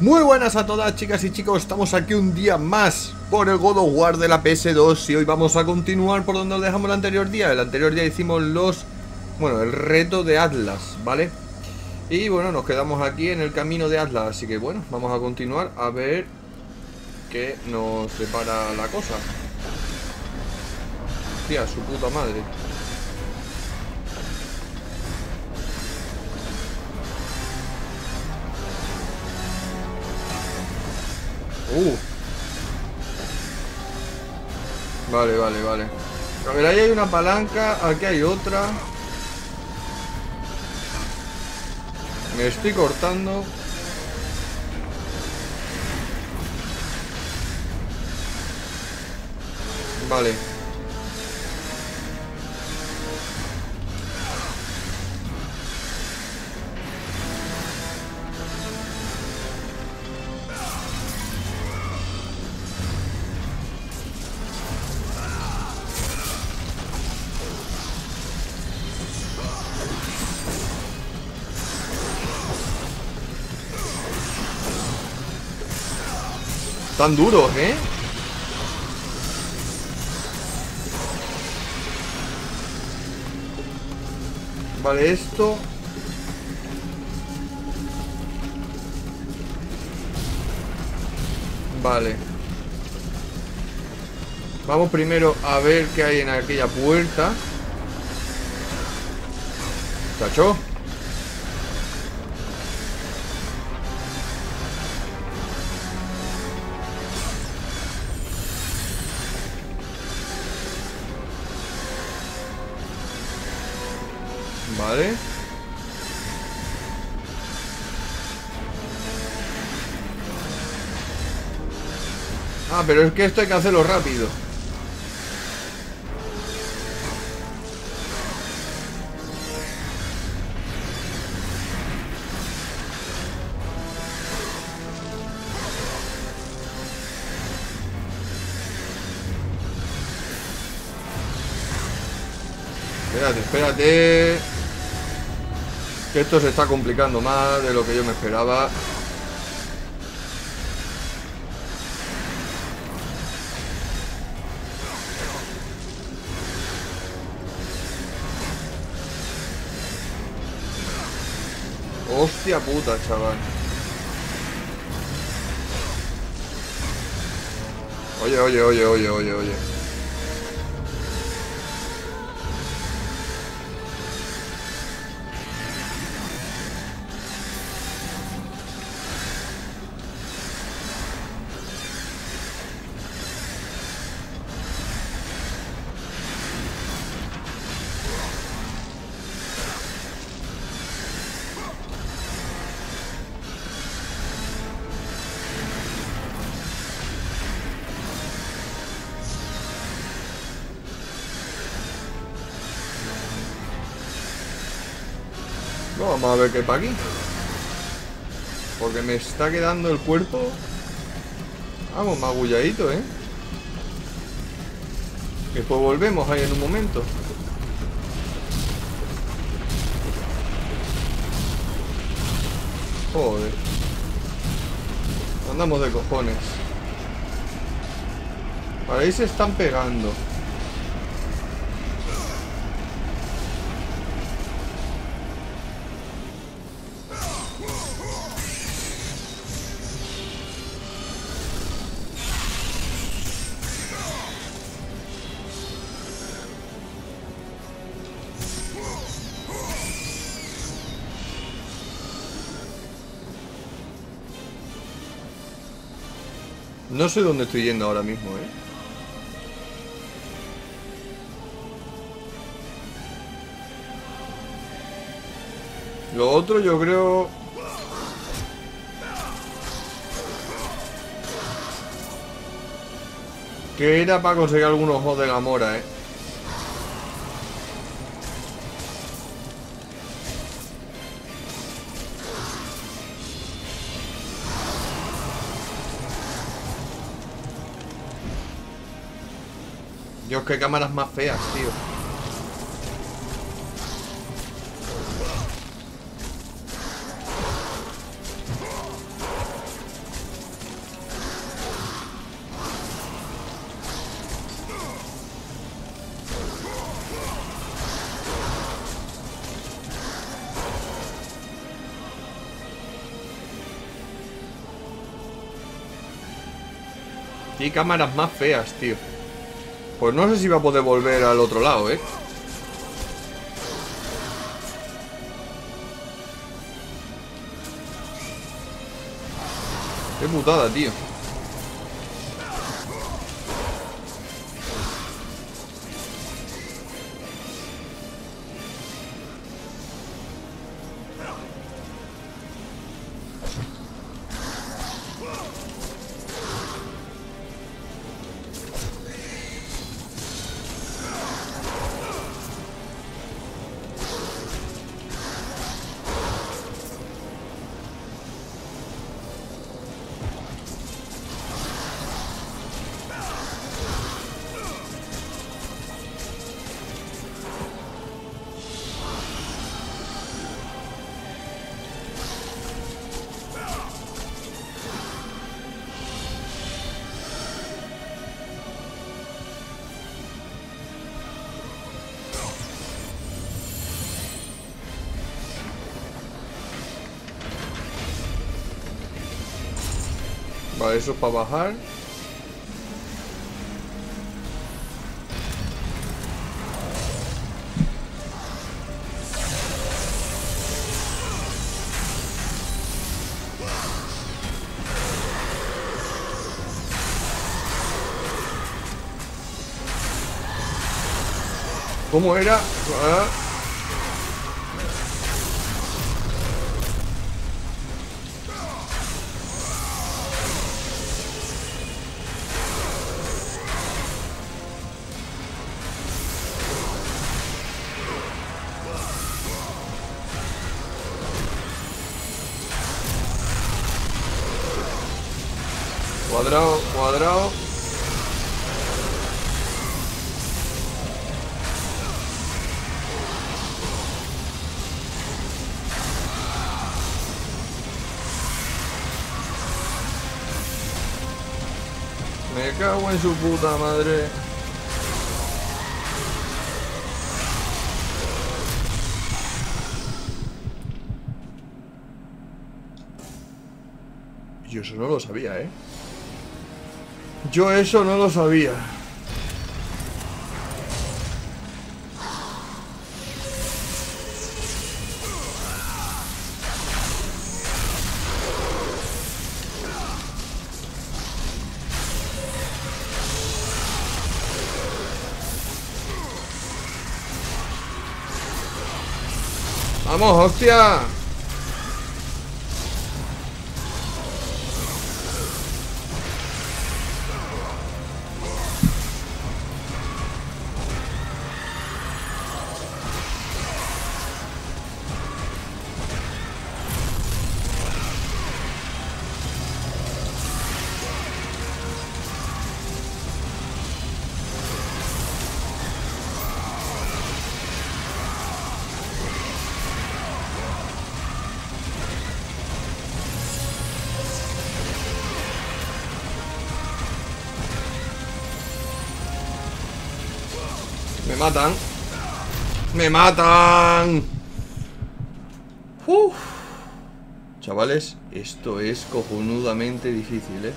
Muy buenas a todas chicas y chicos, estamos aquí un día más por el God of War de la PS2 y hoy vamos a continuar por donde nos dejamos el anterior día. El anterior día hicimos los... bueno, el reto de Atlas, ¿vale? Y bueno, nos quedamos aquí en el camino de Atlas, así que bueno, vamos a continuar a ver qué nos separa la cosa. Tía, su puta madre. Uh. Vale, vale, vale. A ver, ahí hay una palanca, aquí hay otra. Me estoy cortando. Vale. Tan duros, ¿eh? Vale, esto... Vale. Vamos primero a ver qué hay en aquella puerta. ¿Cacho? Ah, pero es que esto hay que hacerlo rápido. Espérate, espérate. Esto se está complicando más de lo que yo me esperaba. Hostia puta, chaval. Oye, oye, oye, oye, oye, oye. Vamos a ver qué hay para aquí. Porque me está quedando el cuerpo. Vamos, magulladito, ¿eh? Después volvemos ahí en un momento. Joder. Andamos de cojones. Por ahí se están pegando. No sé dónde estoy yendo ahora mismo, ¿eh? Lo otro yo creo... Que era para conseguir algunos ojos de Gamora, ¿eh? qué cámaras más feas, tío. Y cámaras más feas, tío. Pues no sé si va a poder volver al otro lado, ¿eh? Qué putada, tío. Vale, eso es para bajar. ¿Cómo era? Ah. Cago en su puta madre. Yo eso no lo sabía, ¿eh? Yo eso no lo sabía. ¡Vamos, hostia! Matan. Uf. Chavales, esto es cojonudamente difícil, ¿eh?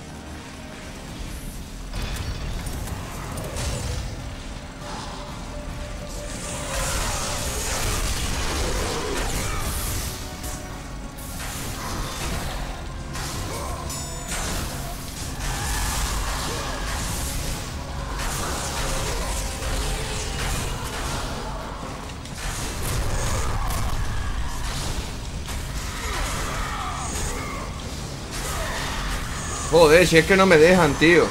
Si es que no me dejan, tío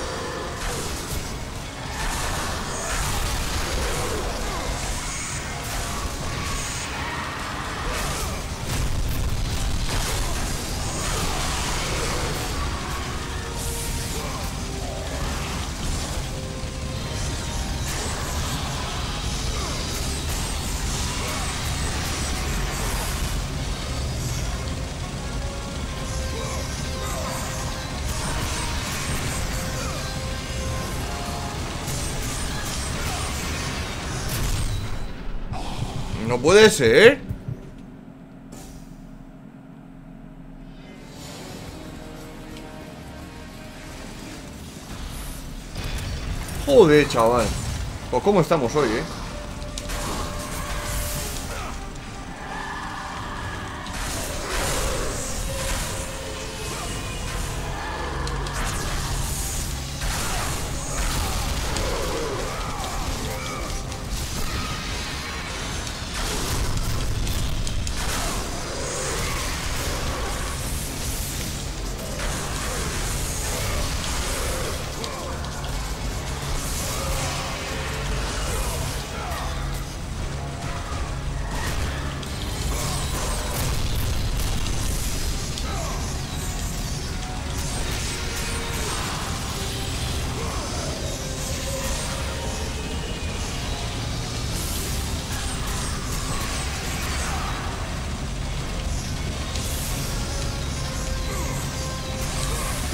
puede ser Joder, chaval. Pues cómo estamos hoy, ¿eh?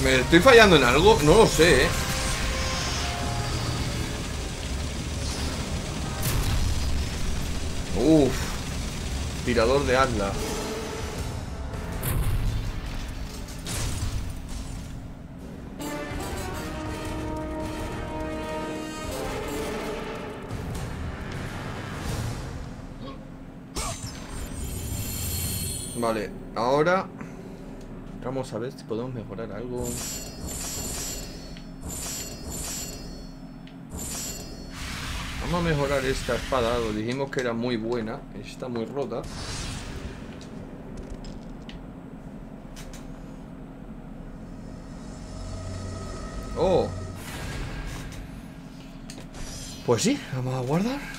¿Me estoy fallando en algo? No lo sé, ¿eh? Uf. Tirador de Atlas. Vale, ahora Vamos a ver si podemos mejorar algo. Vamos a mejorar esta espada. Lo dijimos que era muy buena. Está muy rota. Oh. Pues sí, vamos a guardar.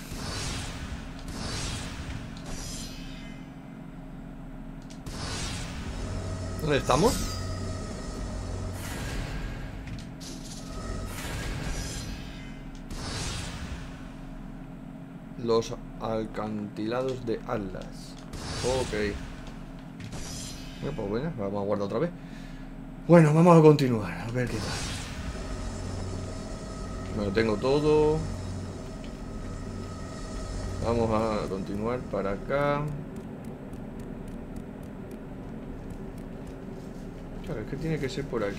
¿Dónde estamos? Los alcantilados de Atlas. Ok. Bueno, pues vamos a guardar otra vez. Bueno, vamos a continuar. A ver qué tal. Bueno, tengo todo. Vamos a continuar para acá. Claro, es que tiene que ser por aquí.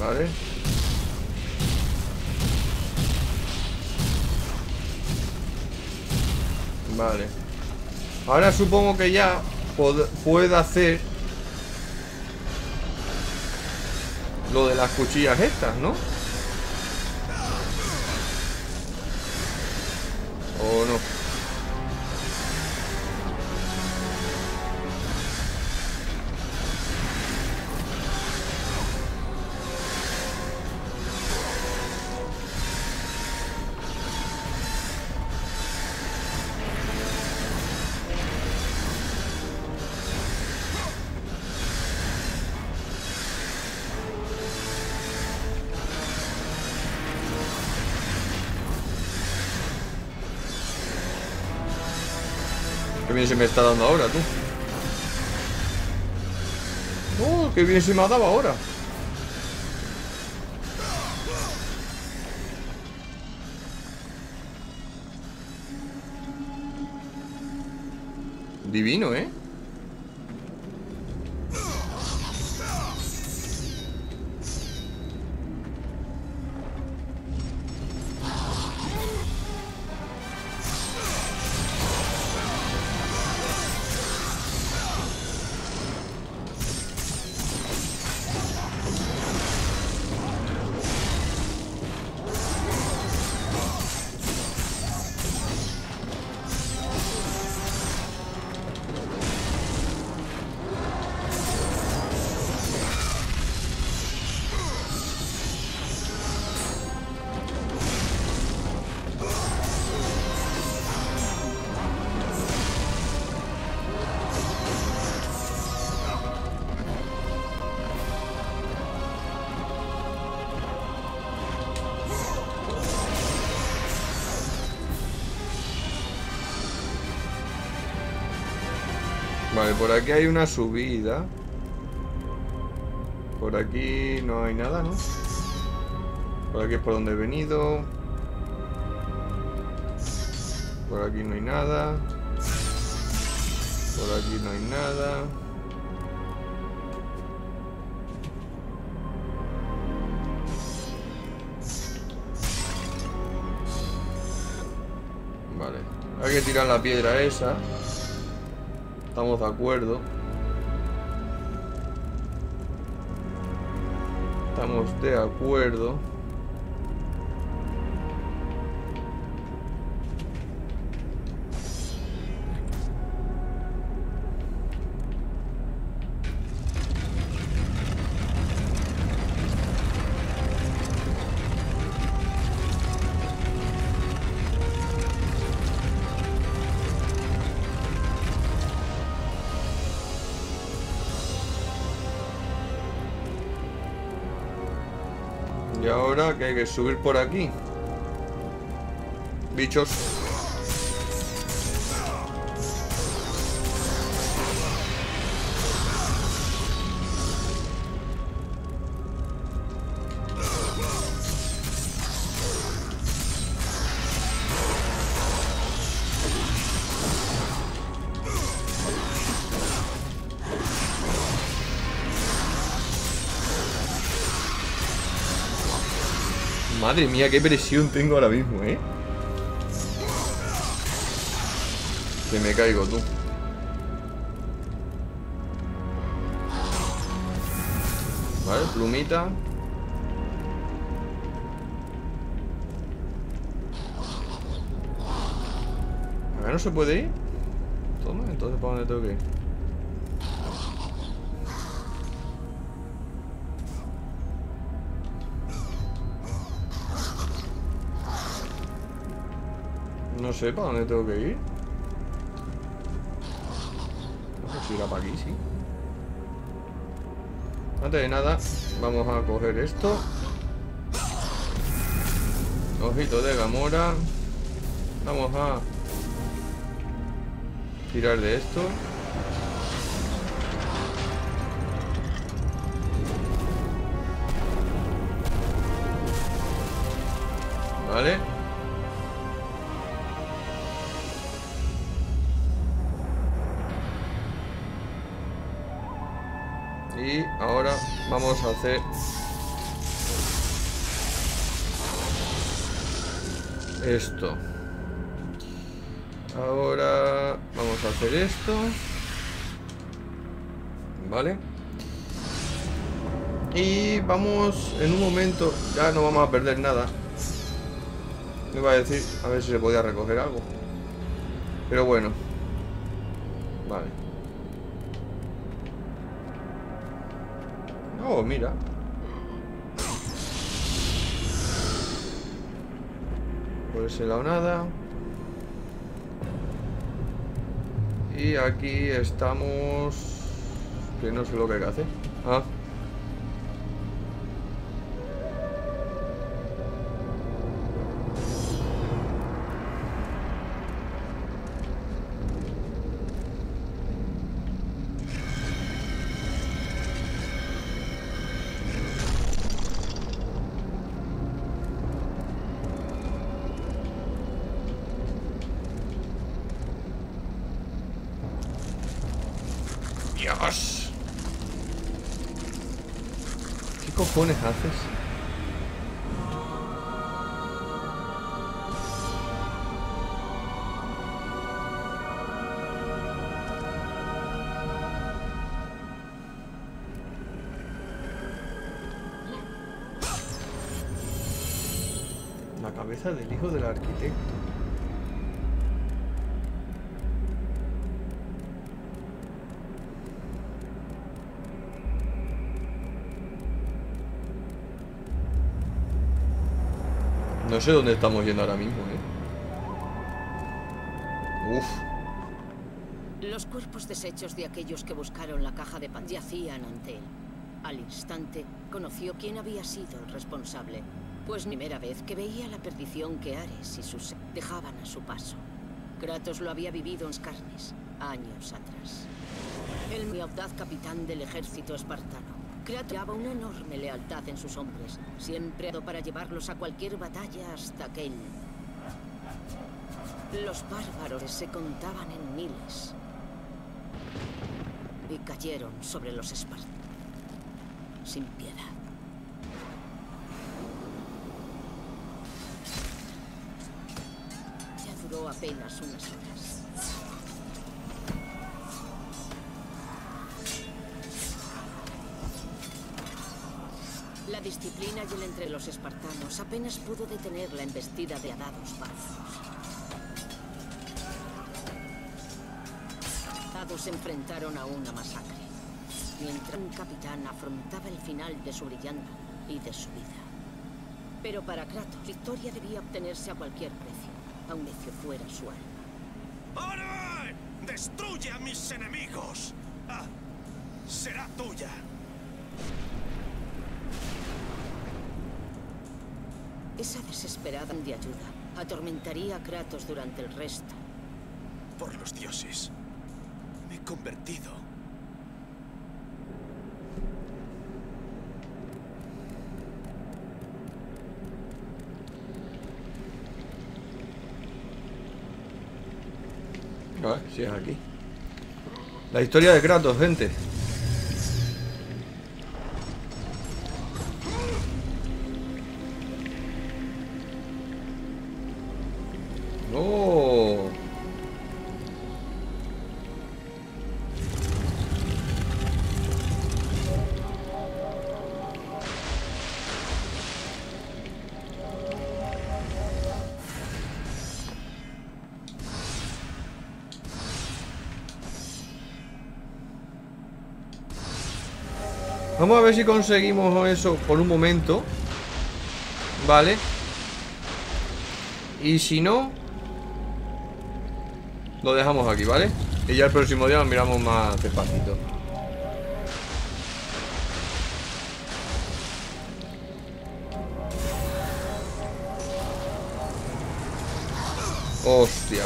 Vale. Vale. Ahora supongo que ya pueda hacer lo de las cuchillas estas, ¿no? ¿O no? Qué bien se me está dando ahora, tú. Oh, qué bien se me ha dado ahora. Divino, ¿eh? Por aquí hay una subida. Por aquí no hay nada, ¿no? Por aquí es por donde he venido. Por aquí no hay nada. Por aquí no hay nada. Vale. Hay que tirar la piedra esa. Estamos de acuerdo. Estamos de acuerdo. Y ahora que hay que subir por aquí. Bichos. Madre mía, qué presión tengo ahora mismo, ¿eh? Que me caigo, tú. Vale, plumita. Acá no se puede ir. Toma, entonces ¿para dónde tengo que ir? No sé para dónde tengo que ir. No sé si irá para aquí, sí. Antes de nada, vamos a coger esto. Ojito de Gamora. Vamos a tirar de esto. Vale. Y ahora vamos a hacer esto. Ahora vamos a hacer esto. Vale. Y vamos en un momento, ya no vamos a perder nada. Me iba a decir, a ver si se podía recoger algo. Pero bueno. Vale. Oh, mira. Por ese lado nada. Y aquí estamos... Que no sé lo que hay que hacer. Ah. Cojones haces? La cabeza del hijo del arquitecto. No sé dónde estamos yendo ahora mismo, ¿eh? Uf. Los cuerpos deshechos de aquellos que buscaron la caja de pan yacían ante él. Al instante, conoció quién había sido el responsable, pues primera vez que veía la perdición que Ares y sus dejaban a su paso. Kratos lo había vivido en carnes, años atrás. El muy audaz capitán del ejército espartano, Kratos una enorme lealtad en sus hombres, siempre para llevarlos a cualquier batalla hasta él... Los bárbaros se contaban en miles y cayeron sobre los espartanos sin piedad. Ya duró apenas unas horas. Disciplina y el entre los espartanos apenas pudo detener la embestida de adados bárbaros. Dados se enfrentaron a una masacre, mientras un capitán afrontaba el final de su brillante y de su vida. Pero para Kratos, victoria debía obtenerse a cualquier precio, aun necio fuera su alma. ¡Destruye a mis enemigos! Ah, será tuya. Esa desesperada de ayuda atormentaría a Kratos durante el resto. Por los dioses. Me he convertido. A ver si es aquí. La historia de Kratos, gente. Vamos a ver si conseguimos eso por un momento. Vale. Y si no... Lo dejamos aquí, ¿vale? Y ya el próximo día lo miramos más despacito. Hostia.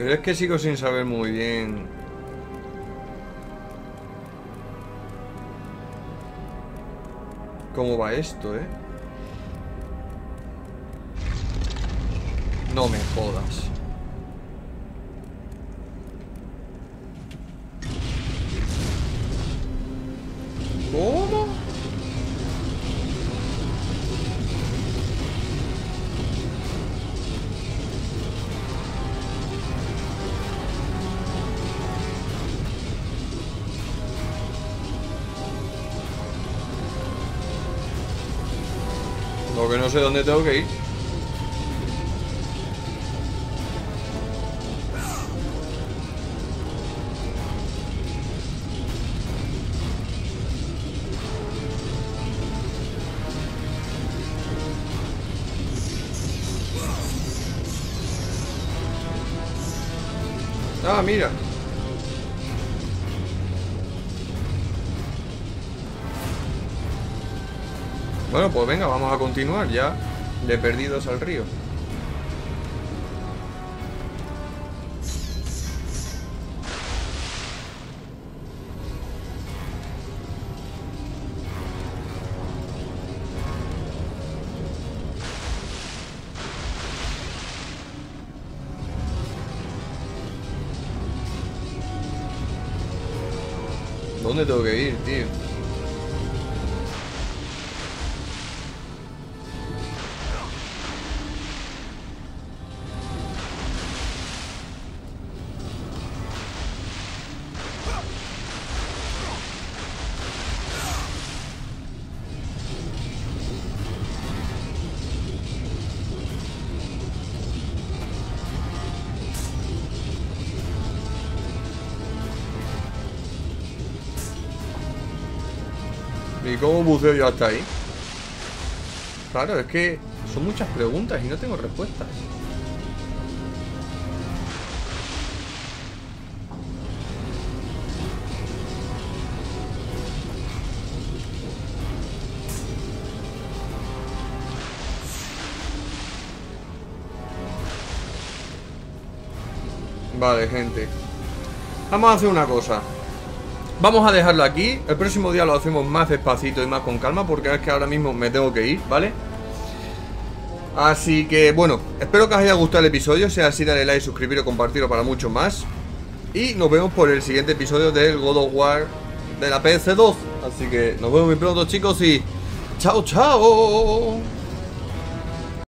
Pero es que sigo sin saber muy bien. ¿Cómo va esto, eh? No me jodas. Lo que no sé dónde tengo que ir. Ah, mira. Pues venga, vamos a continuar ya de perdidos al río. ¿Dónde tengo que ir, tío? Cómo buceo yo hasta ahí? Claro, es que son muchas preguntas y no tengo respuestas. Vale, gente. Vamos a hacer una cosa. Vamos a dejarlo aquí. El próximo día lo hacemos más despacito y más con calma porque es que ahora mismo me tengo que ir, ¿vale? Así que, bueno, espero que os haya gustado el episodio. Sea así, dale like, suscribiros, compartirlo para mucho más. Y nos vemos por el siguiente episodio del God of War de la PS2. Así que nos vemos muy pronto, chicos, y... ¡Chao, chao!